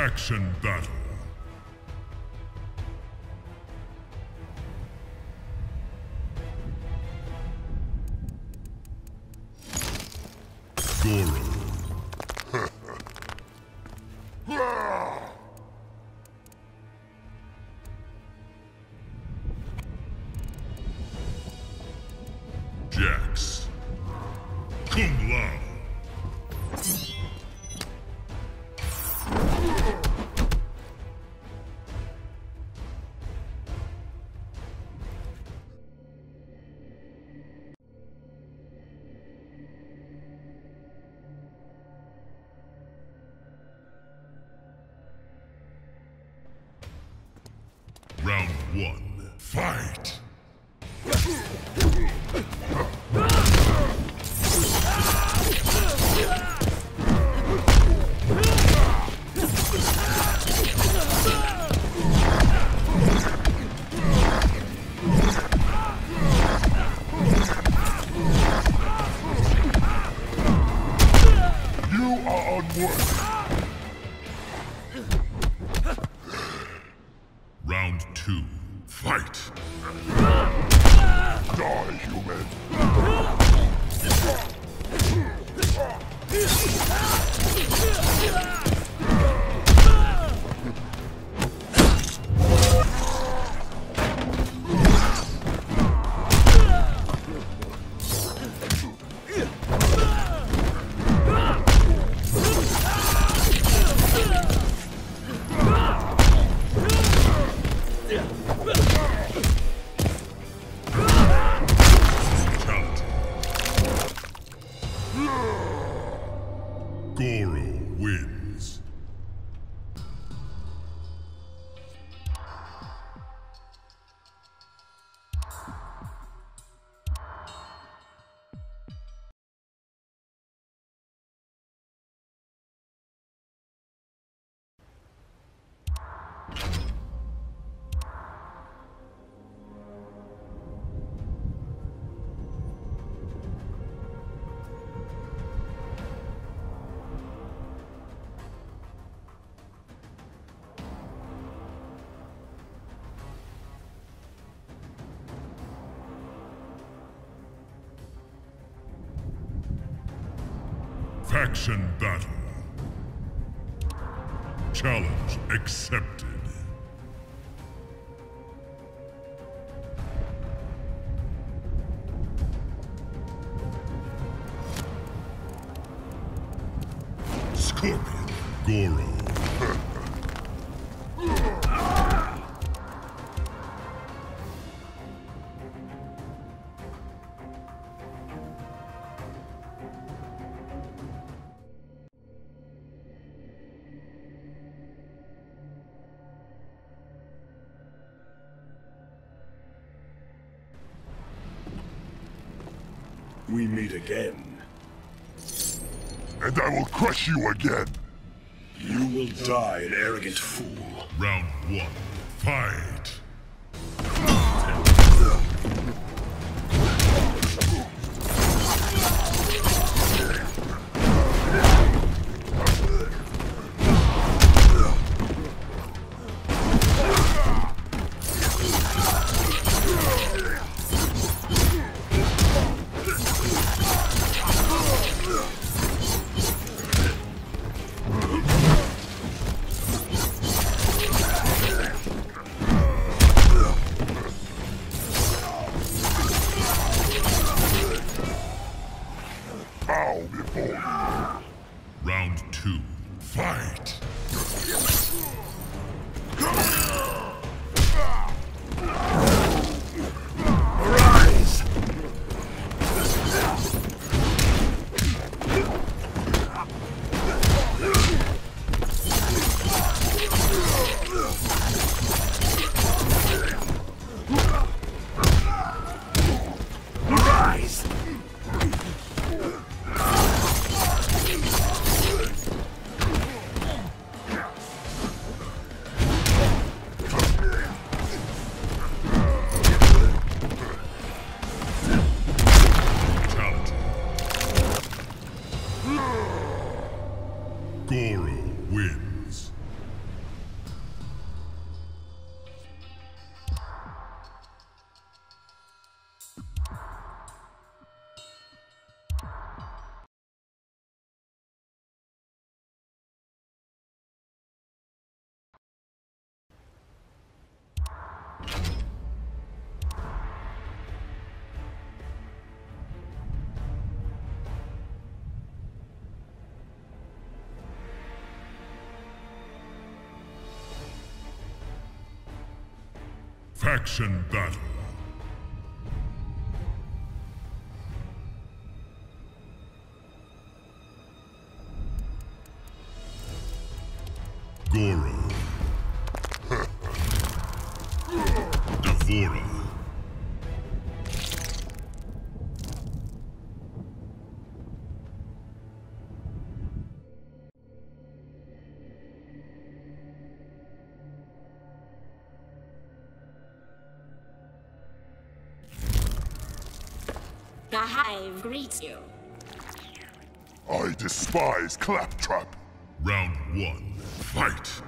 Faction battle. Faction battle. Challenge accepted. We meet again. And I will crush you again. You will die, an arrogant fool. Round one. Fight! Goro wins. Faction battle. You. I despise Claptrap. Round one. Fight.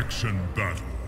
Faction battle.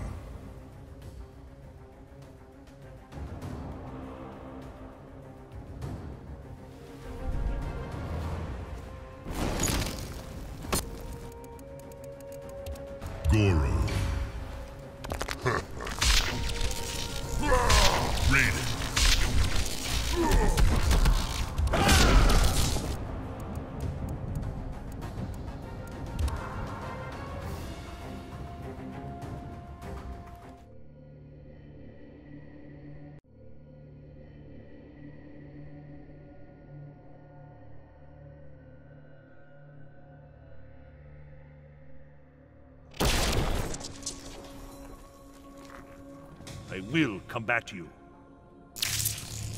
will come back to you.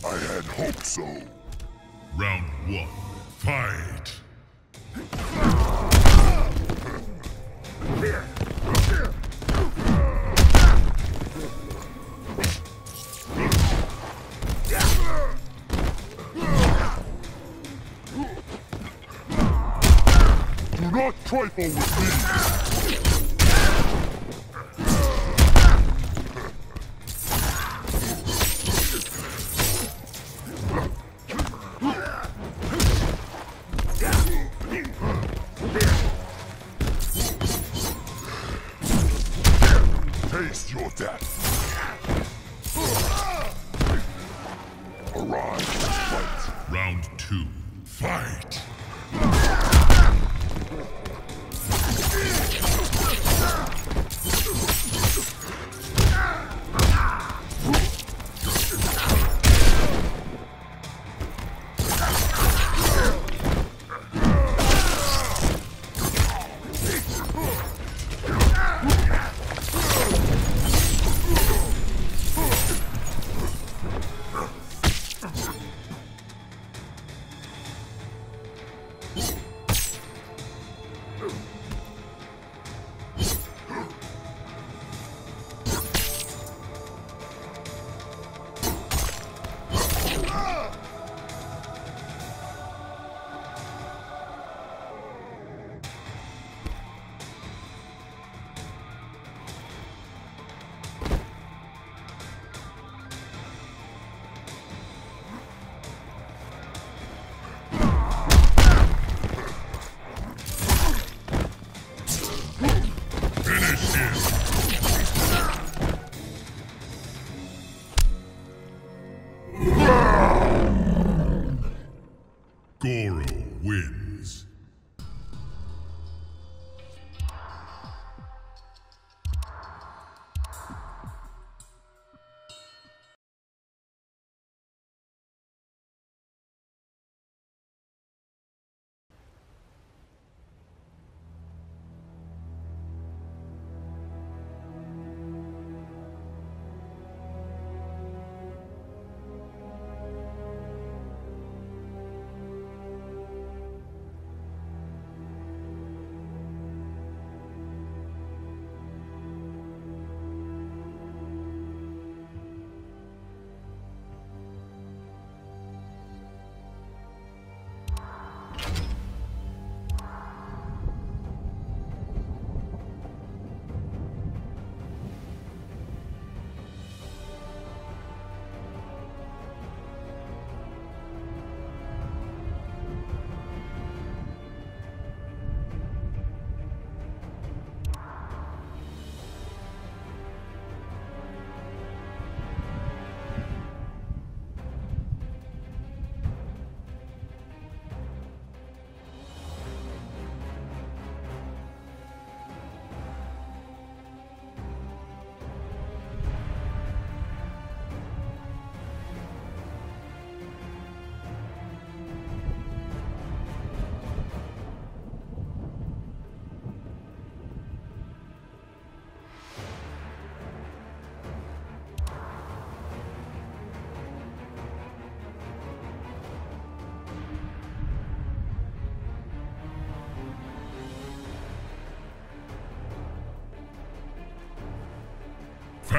I had hoped so. Round one, fight! Do not trifle with me!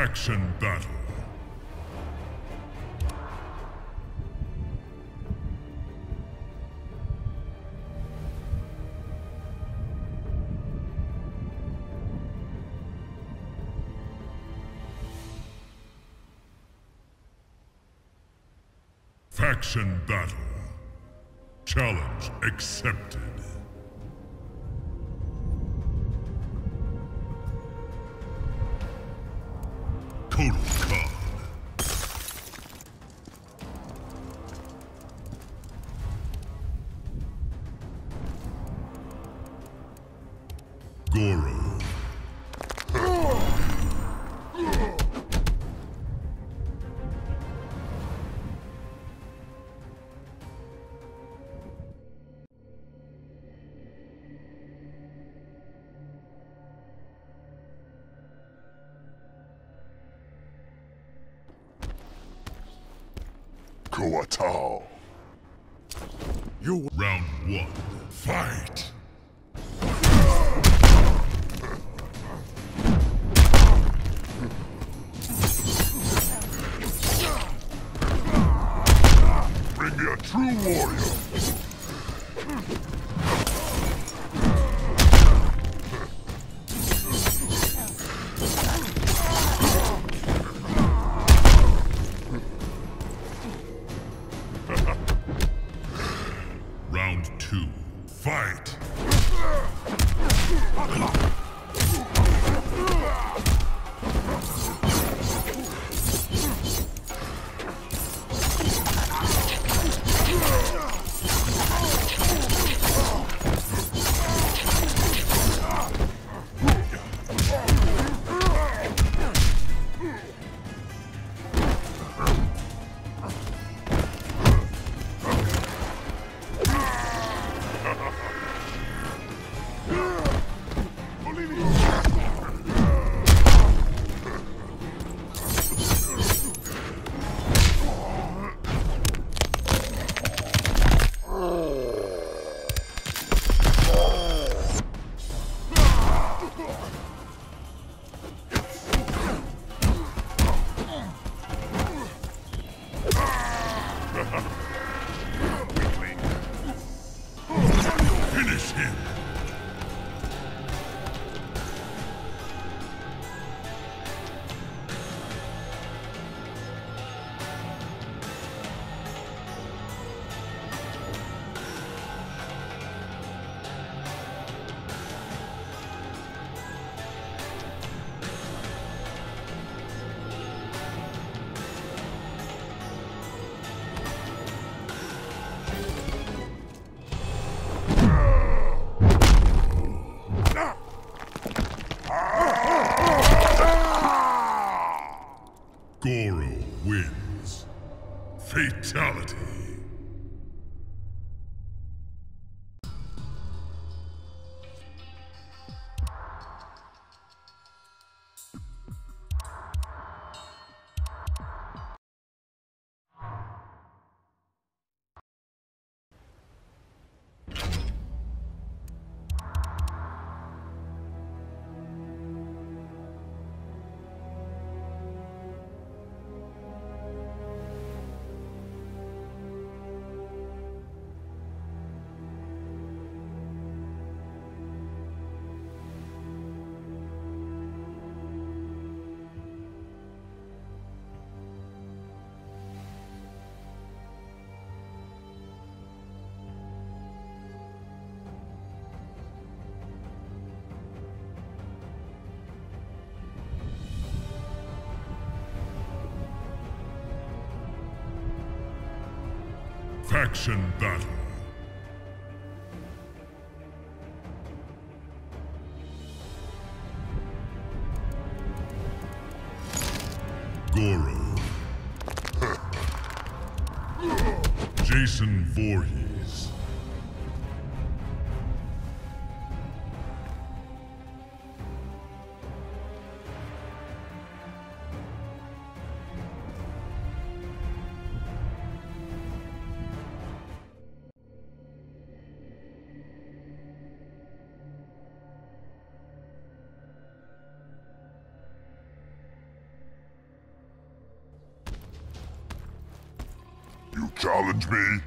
Faction battle. Faction battle. Challenge accepted. Goro wins. Fatality. Voorhees. You challenge me?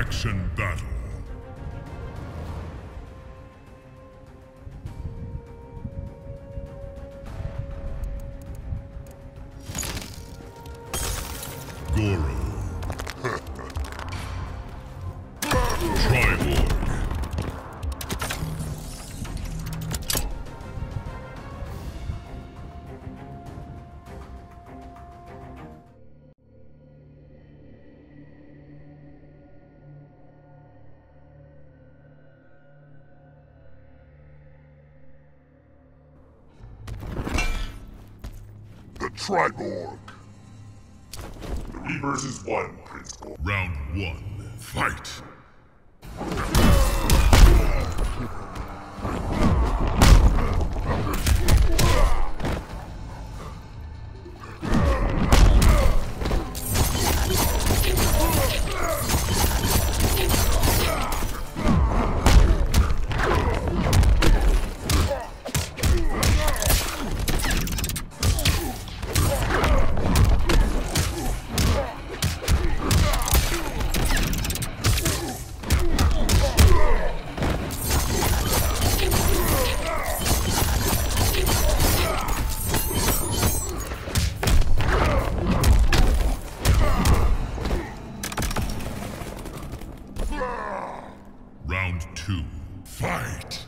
Faction battle. Triborg. Three versus one principle. Round one. Fight. Round two. Fight.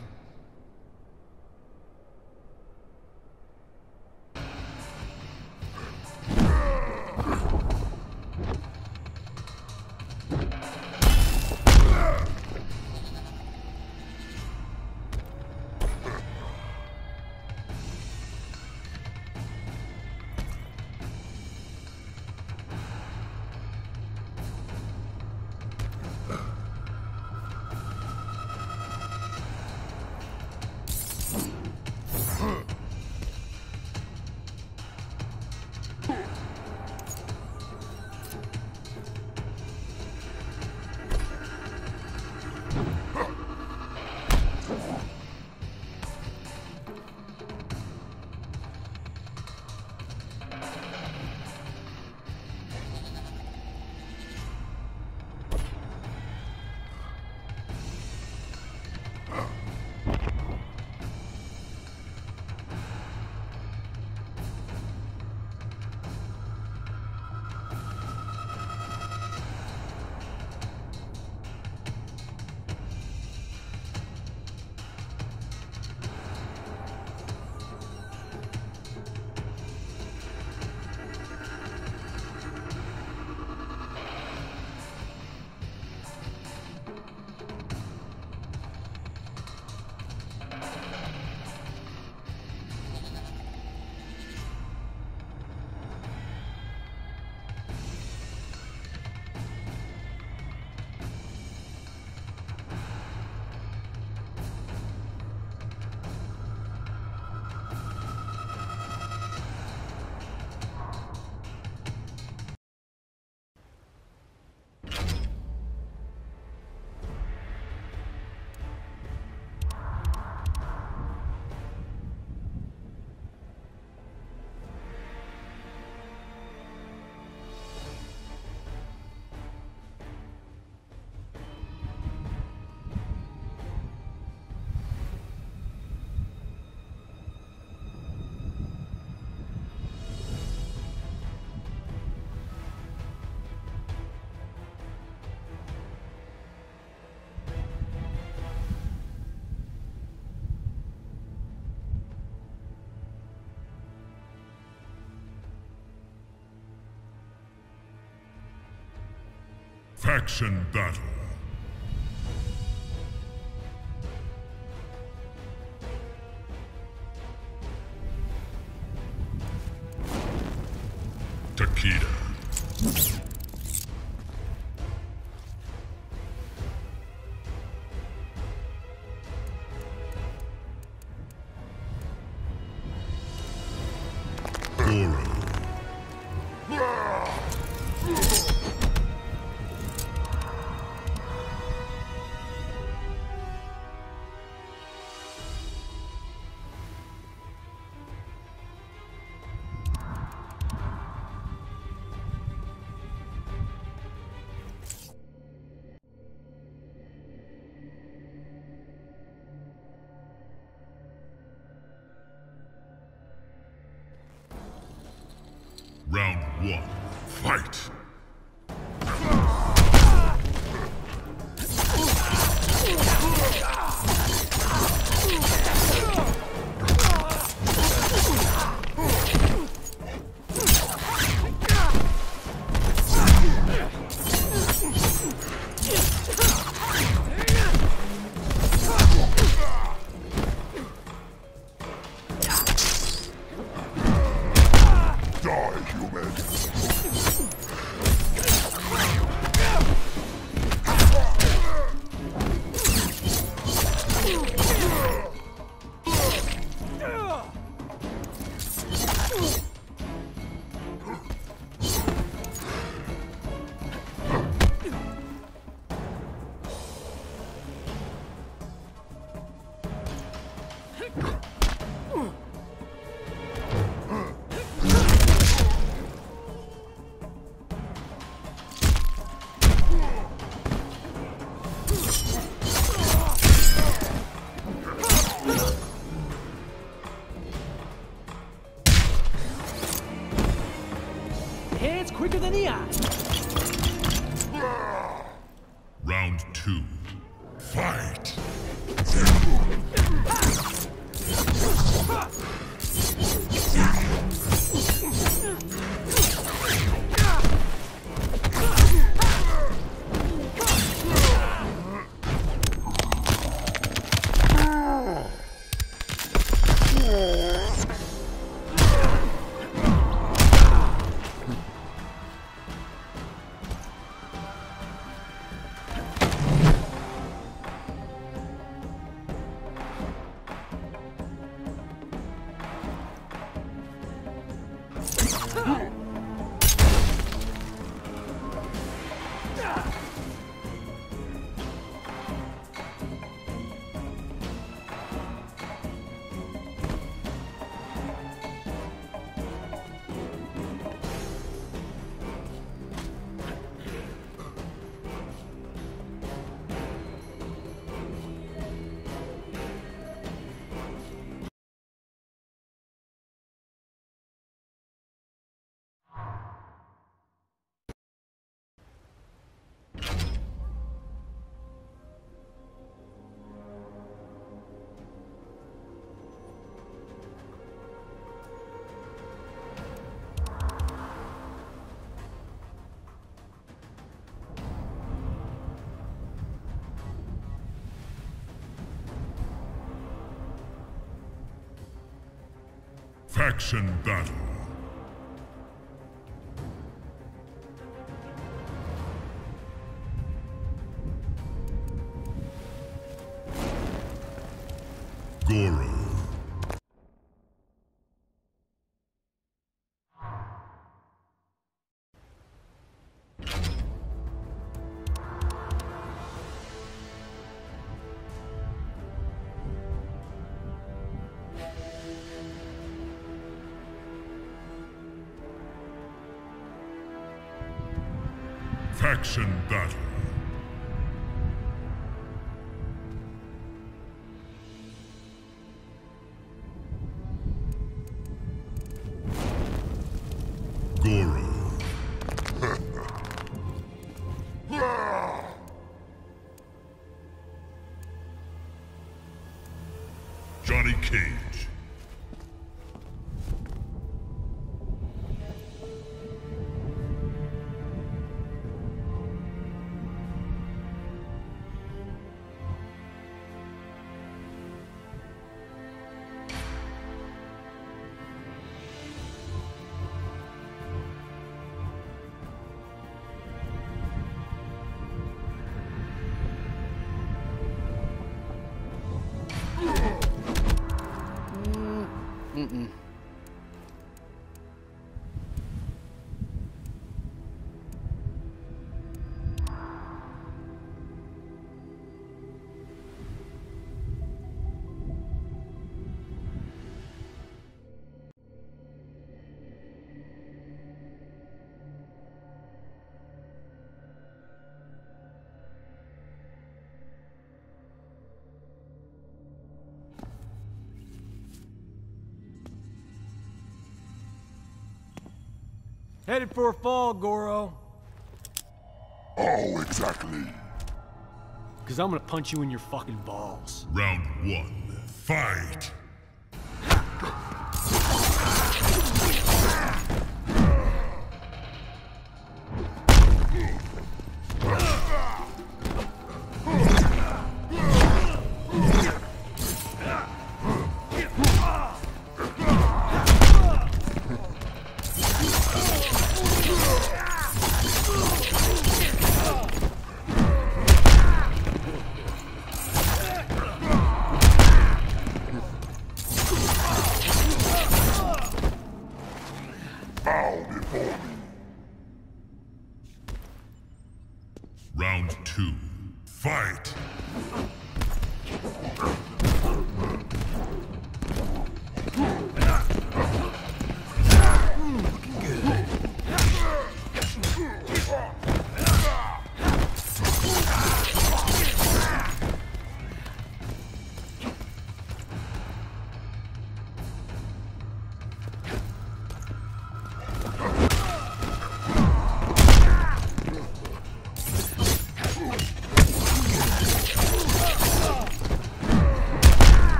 Faction battle. Round one, fight! Faction battle. Faction battle. Headed for a fall, Goro. Oh, exactly? Because I'm gonna punch you in your fucking balls. Round one, fight!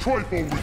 Trifle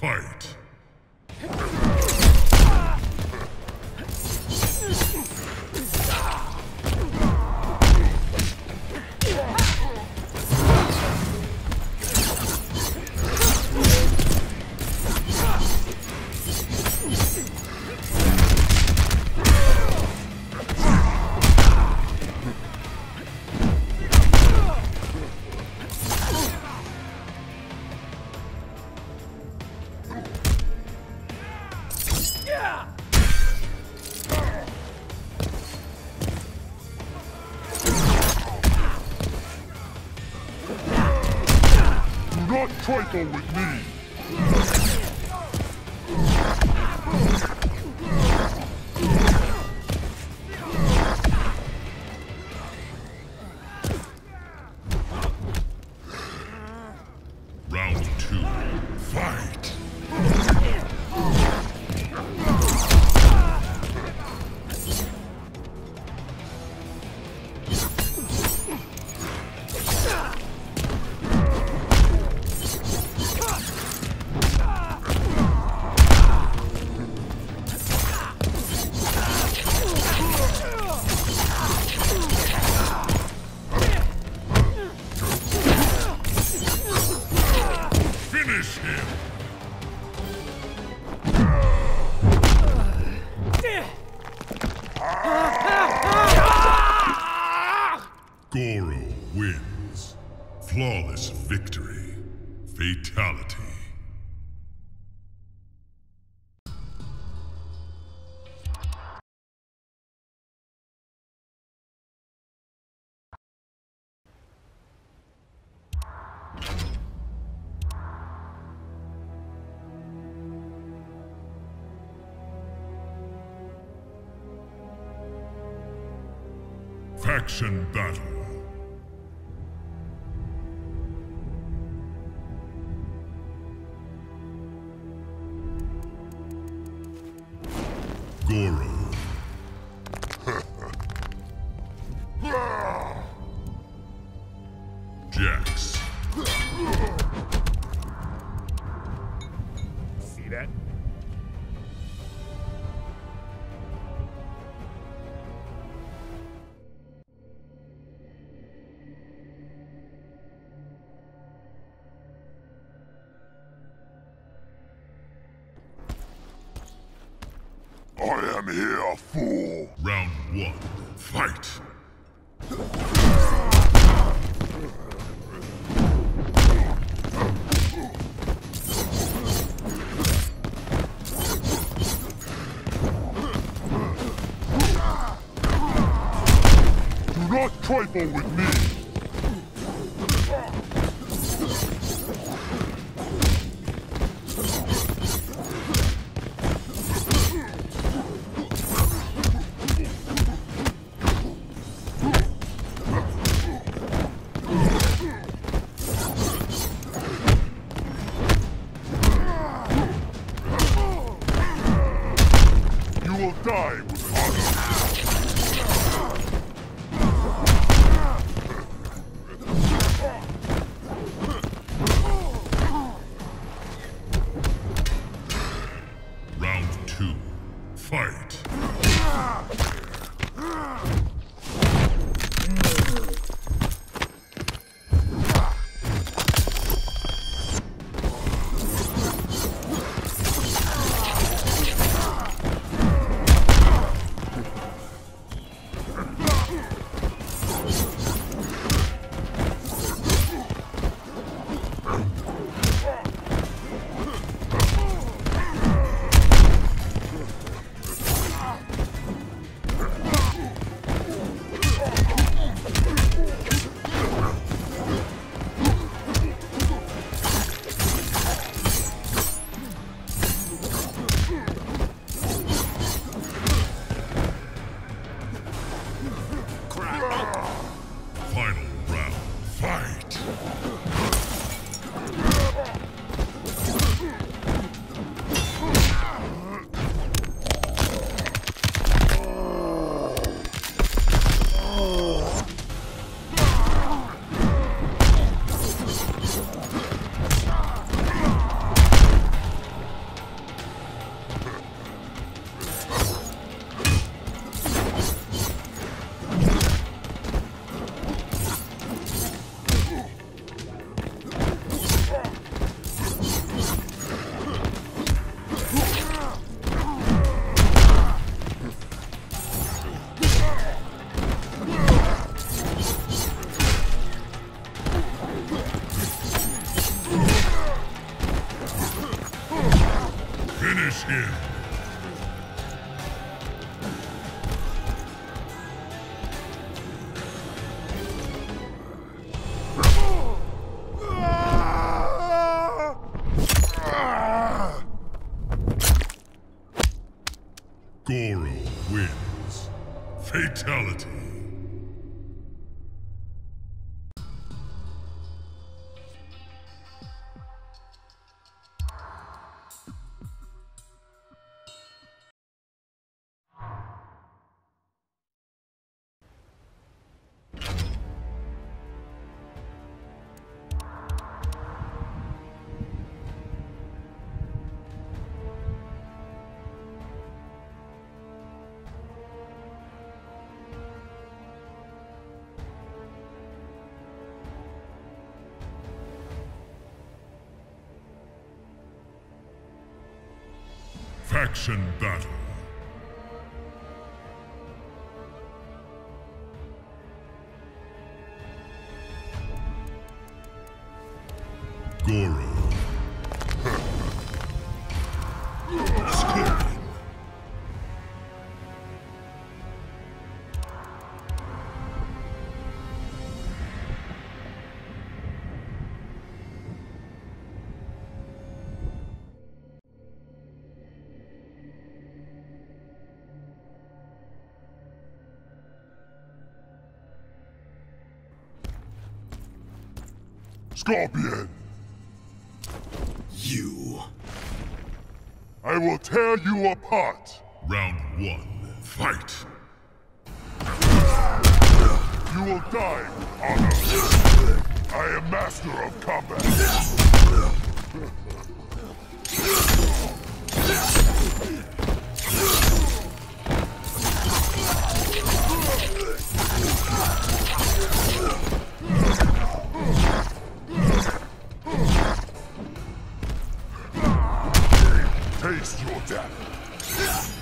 fight! Do not trifle with me! Faction battle. Here, fool. Round one. Fight. Faction battle. Scorpion! You. I will tear you apart! Round one, fight! You will die, Honor! I am master of combat! Taste your death!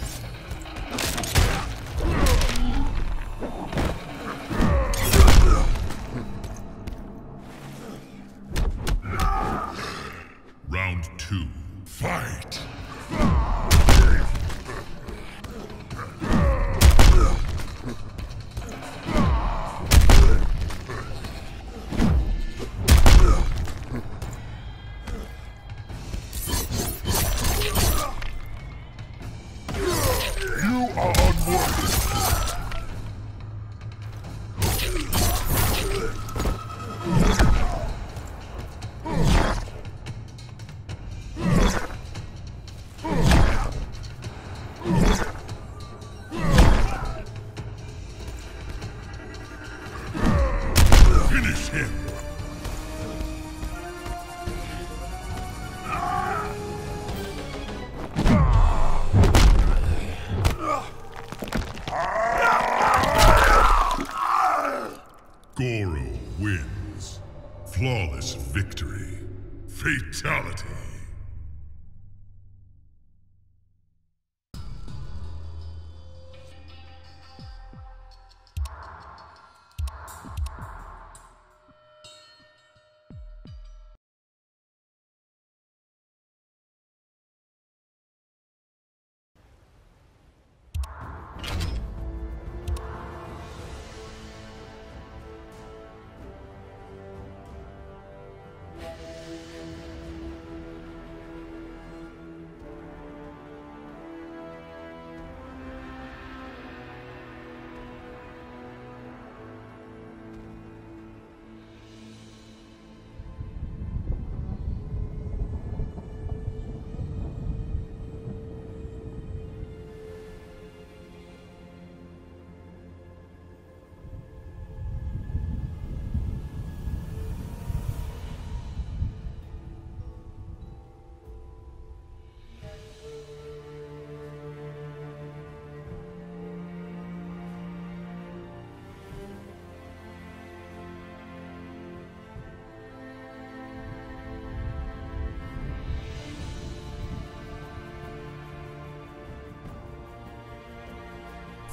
Fatality.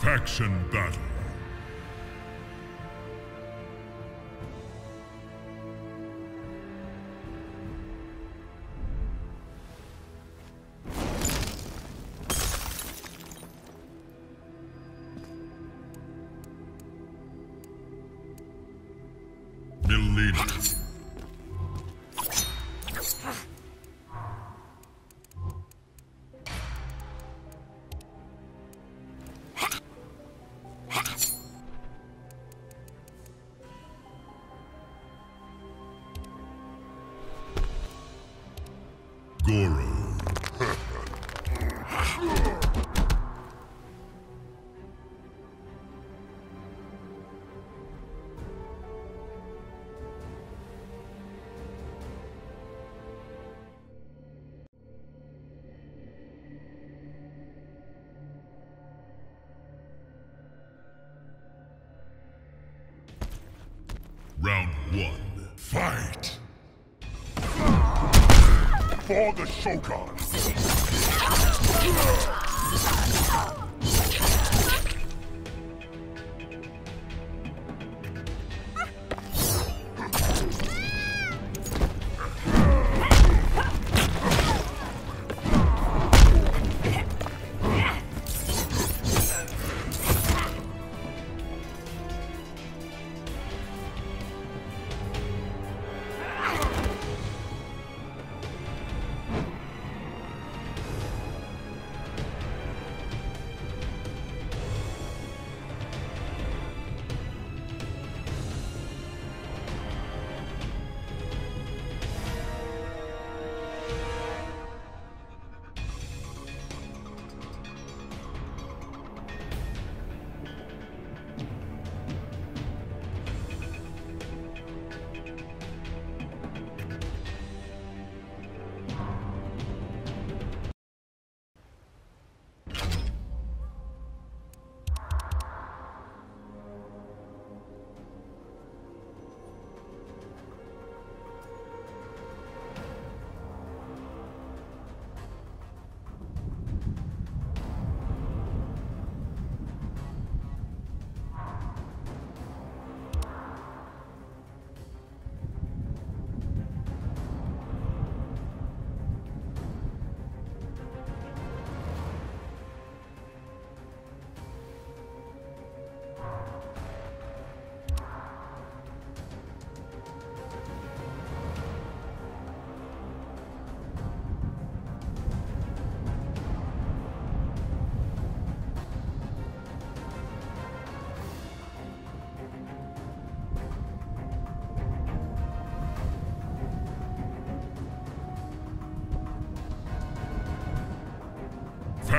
Faction battle. Round one, fight! For the Shokan!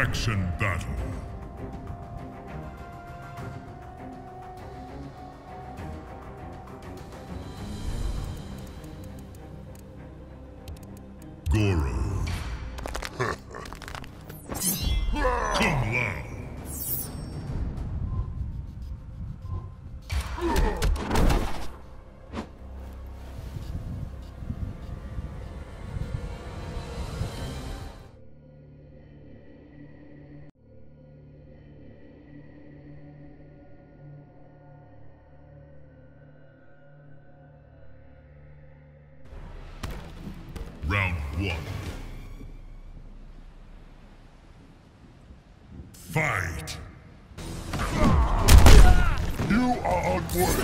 Faction battle. Are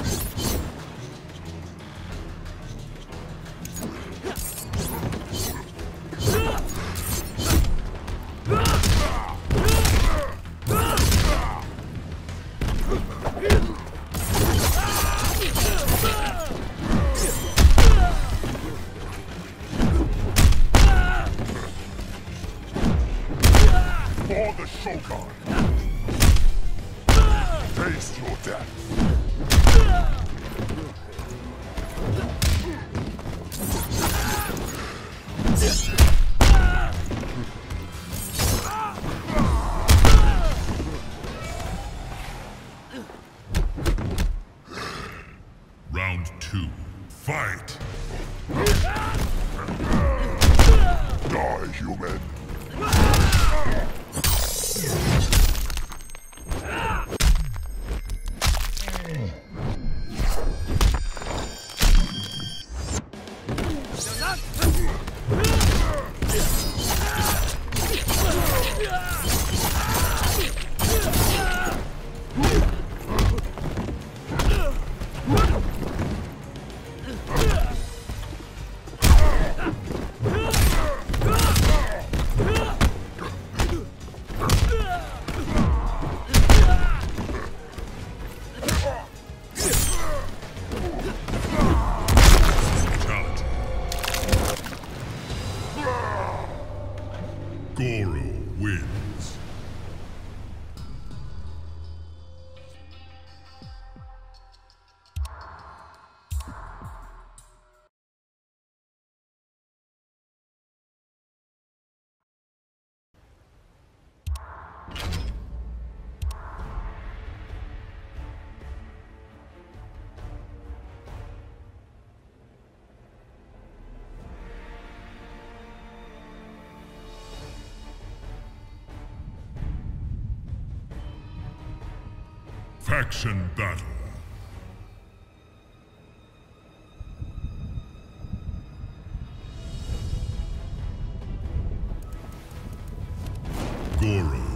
Faction battle. Goro.